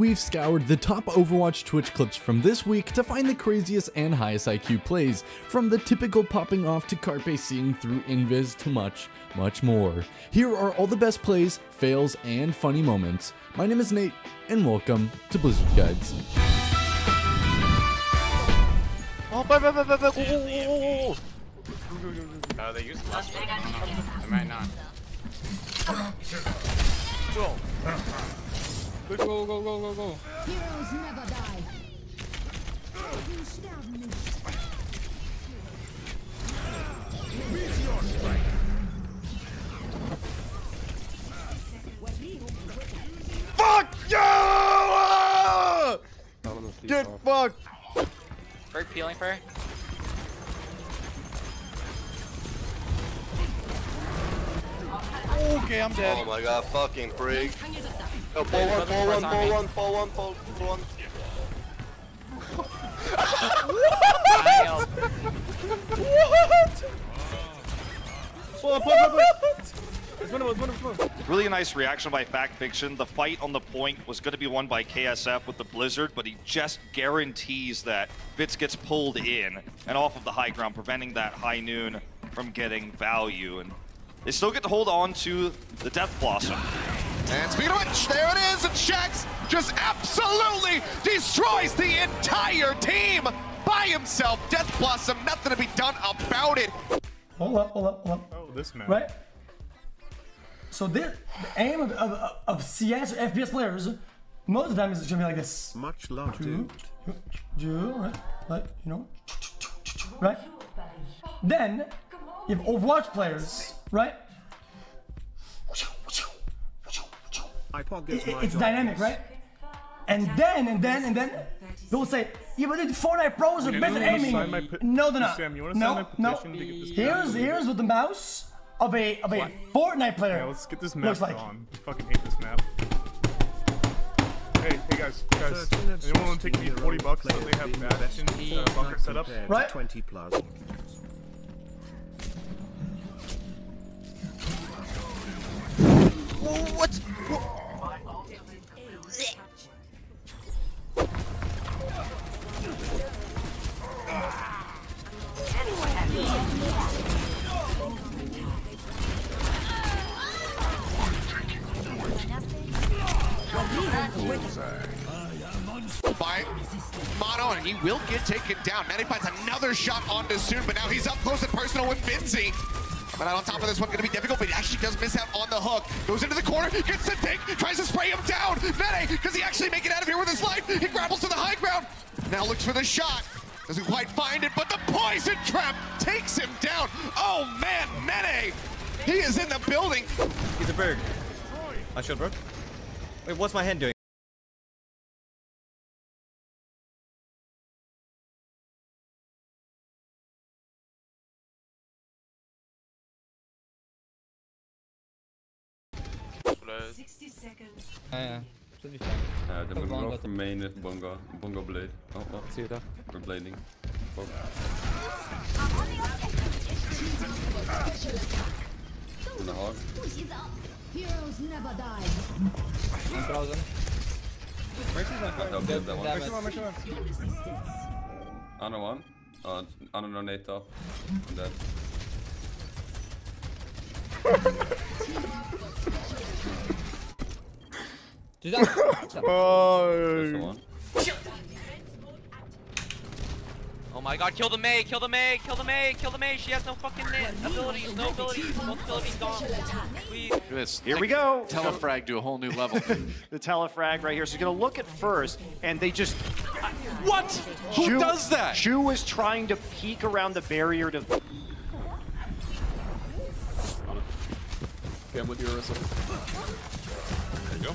We've scoured the top Overwatch Twitch clips from this week to find the craziest and highest IQ plays, from the typical popping off to Carpe seeing through Invis to much, much more. Here are all the best plays, fails, and funny moments. My name is Nate, and welcome to Blizzard Guides. Oh, bye, bye, bye, bye, bye. Uh, they used the last one. I don't know. They might not. Go. Go, go, go, go, go, go. Heroes never die. You sterben nicht. Fuck you! Ah! Get fucked! Bird peeling for Okay, I'm Oh my god, fucking freak. Oh, Yo, pull one, pull one, pull one, pull one, pull, pull one. Damn. Pull up, pull up, pull up. It's one of us, one of us, one of us. Really nice reaction by Fact Fiction. The fight on the point was going to be won by KSF with the Blizzard, but he just guarantees that Fits gets pulled in and off of the high ground, preventing that High Noon from getting value. And they still get to hold on to the Death Blossom. And speaking of which, there it is, and Shax just absolutely destroys the entire team by himself. Death Blossom, nothing to be done about it. Hold up, hold up, hold up. Oh, this man. Right? So this, the aim of, of, of CS or FPS players, most of the time is gonna be like this. Much love, Do, dude. do, right? Like, you know, right? Then, you have Overwatch players, right? It- gets it- my it's dynamic, right? And then, and then, and then, they'll say, yeah, but the Fortnite pros are You best at wanna aiming. sign my pe- no, they're not. Sam, you no, no. petition to get this Here's, here's what the mouse of a of a Fortnite player Yeah, let's get this map looks like. on. I fucking hate this map. Hey, hey guys, guys. Searching Anyone want to take me 40 bucks own so they have player that in uh, bunker set up? compared Right. 20 plus. What? By Mono, and he will get taken down. Manny finds another shot onto Soon, but now he's up close and personal with Vinci. But on top of this one, going to be difficult, but he actually does miss out on the hook. Goes into the corner, gets the take, tries to spray him down. Mene, does he actually make it out of here with his life? He grapples to the high ground. Now looks for the shot. Doesn't quite find it, but the poison trap takes him down. Oh man, Mene, he is in the building. He's a bird. I should, bro. Wait, what's my hand doing? Ja, should be fine. Ja, dan Ook moet ik bongo nog voor main bongo, bongo blade. Oh, oh, Zie je dat? we're blading. Oh. In the hog. Heroes never die. Een browser. I'll build that one. Damage. Ana one. Uh, Ana no nade top. I'm dead. Do that. That's the one. Oh my god, kill the Mei, kill the Mei, kill the Mei, kill the Mei. She has no fucking abilities, no abilities. Both abilities gone. Please. This Here we go. telefrag to a whole new level. The telefrag right here. So he's going to look at first, and they just. what? Who Shu- does that? Shu was trying to peek around the barrier to. Okay, I'm with you, Arissa. There you go.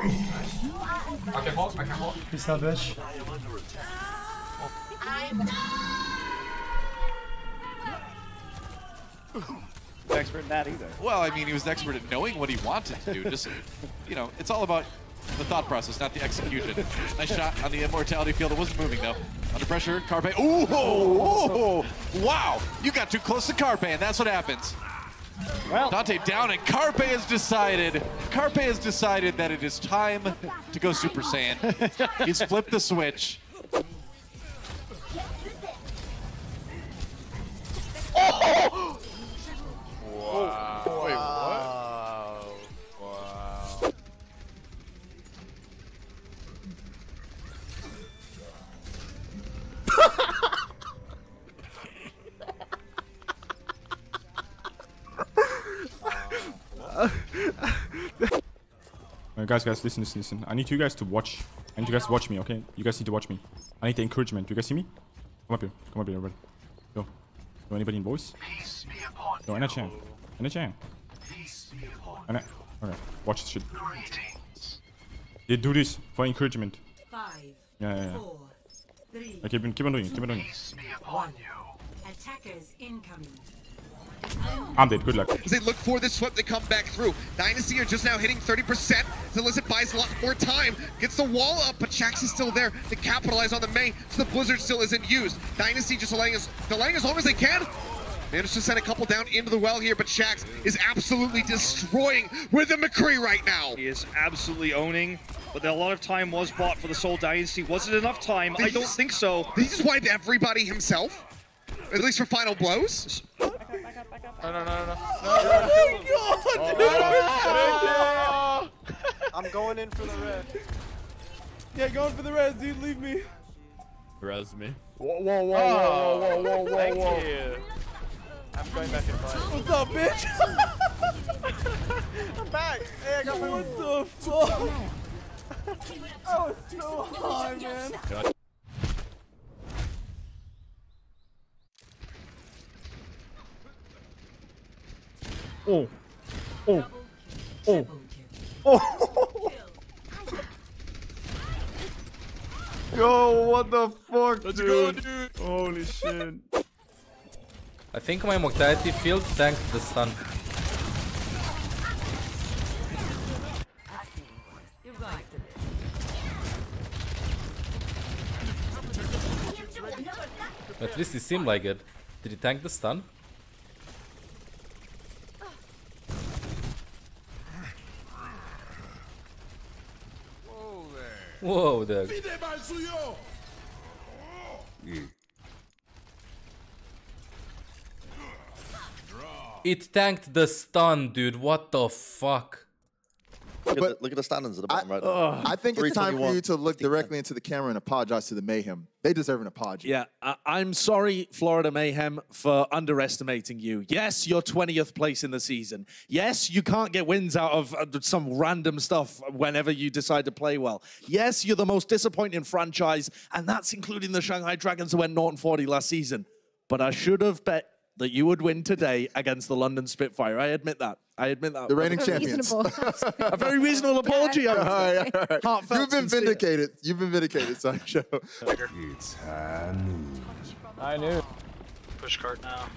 I can hold, I can hold. Peace out, bitch. expert in that either. Well, I mean, he was expert at knowing what he wanted to do. Just, you know, it's all about the thought process, not the execution. nice shot on the immortality field. It wasn't moving though. Under pressure, Carpe. Ooh, oh, wow! You got too close to Carpe, and that's what happens. Well, Dante down, and Carpe has decided. Carpe has decided that it is time to go Super Saiyan. He's flipped the switch. Guys, guys, listen, listen, listen. I need you guys to watch. I need you guys to watch me, okay? You guys need to watch me. I need the encouragement. Do you guys see me? Come up here. Come up here, everybody. Go. Go, anybody in voice? No, Anna Chan. Anna Chan. Anna. Okay, watch this shit. They do this for encouragement. Five, Yeah, yeah, yeah. four, three, Okay, keep, keep on doing it. Keep on doing it. one. Attackers incoming. I'm dead. Good luck. As they look for this sweep, they come back through. Dynasty are just now hitting 30%. Illicit buys a lot more time. Gets the wall up, but Shax is still there to capitalize on the Mei, so the Blizzard still isn't used. Dynasty just delaying as, delaying as long as they can. Managed to send a couple down into the well here, but Shax is absolutely destroying with the McCree right now. He is absolutely owning, but a lot of time was bought for the Seoul Dynasty. Was it enough time? I don't think so. Did he just wipe everybody himself? At least for final blows? No, no, no, no, no. Oh, oh I'm going in for the red. Yeah, going for the res, dude. Leave me. Res me. Whoa, whoa, whoa, whoa, whoa, oh, whoa, whoa, Thank whoa. you. I'm going back in five. What's up, bitch? I'm back. Hey, I got my what the fuck? I was so high, man. Oh. Oh. Oh. Oh. Yo, what the fuck, Let's dude? go, dude. Holy shit. I think my mortality field tanked the stun. At least it seemed like it. Did he tank the stun? Whoa there. It tanked the stun, dude. What the fuck? Look, at the, look at the standings at the bottom right now. I think it's time for you to look directly into the camera and apologize to the Mayhem. They deserve an apology. Yeah, I- I'm sorry, Florida Mayhem, for underestimating you. Yes, you're 20th place in the season. Yes, you can't get wins out of uh, some random stuff whenever you decide to play well. Yes, you're the most disappointing franchise, and that's including the Shanghai Dragons who went 0 40 last season. But I should have bet that you would win today against the London Spitfire. I admit that. I admit that. The reigning champions. a very reasonable apology. I All would right, say. Heartfelt, You've been sincere. vindicated. You've been vindicated, Sideshow. It's Hanu. I knew. Push cart now.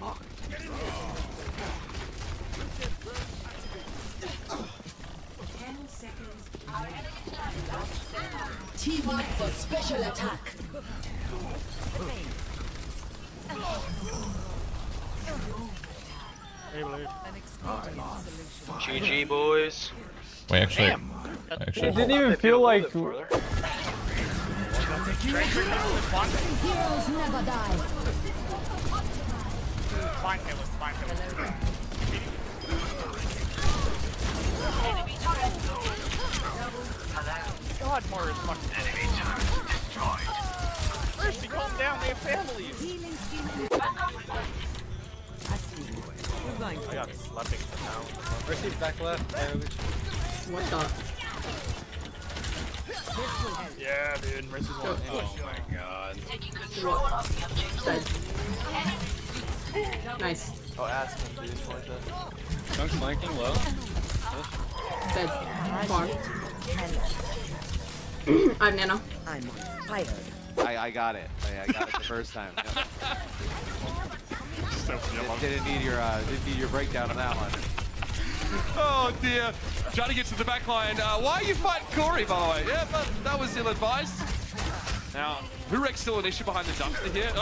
Ten seconds. Team up for special attack. GG, boys. Wait, actually. Damn. Actually. It didn't even feel like. Heroes never die. God, Mara's fucking enemy turret destroyed. Mercy, calm down, they have families. I got slapping now. Mercy's back left. What the? Yeah, dude, Mercy's one. Oh my god. Nice. Oh, ass him, dude. Like that. Chunk's flanking low. Dead. Far. I have nano. I'm on fire. I, I got it. I, I got it the first time. Yep. Didn't, didn't need your uh, didn't need your breakdown on that one. Oh dear. Johnny gets to the back line. Uh, why are you fighting Corey, by the way? Yeah, but that was ill advised. Now, Hurek's still an issue behind the dumpster here.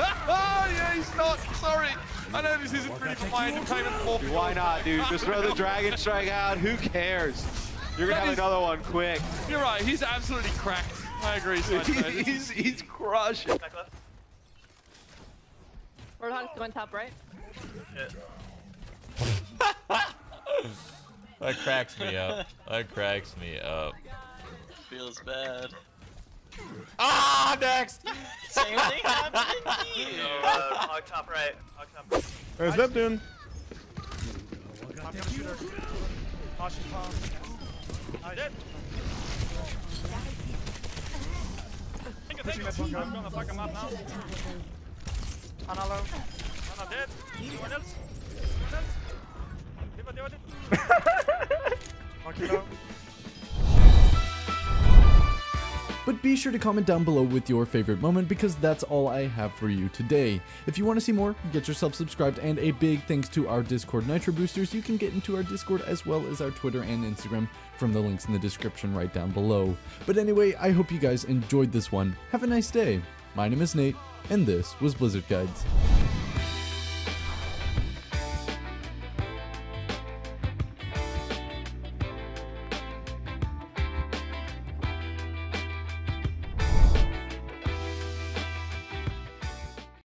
Oh, oh yeah, he's not. Sorry. I know this isn't really for my entertainment. For Why not, dude? Just throw the Dragon Strike out. Who cares? You're gonna have is- another one quick. You're right. He's absolutely cracked. I agree. Sideshow. he's he's crushing. Roadhog's going top right. That cracks me up. That cracks me up. Feels bad. Ah, next! Same thing happened to you. Uh, hog top right. Hog top. Where's Neptune? Hog top shooter. Cautious palm. I did. Think of thing. I'm gonna fuck him up now. Ana low. Ana dead. Anyone else? Anyone else? D.Va, D.Va, D.Va. Monkey low. But be sure to comment down below with your favorite moment because that's all I have for you today. If you want to see more, get yourself subscribed and a big thanks to our Discord Nitro Boosters. You can get into our Discord as well as our Twitter and Instagram from the links in the description right down below. But anyway, I hope you guys enjoyed this one. Have a nice day. My name is Nate, and this was Blizzard Guides.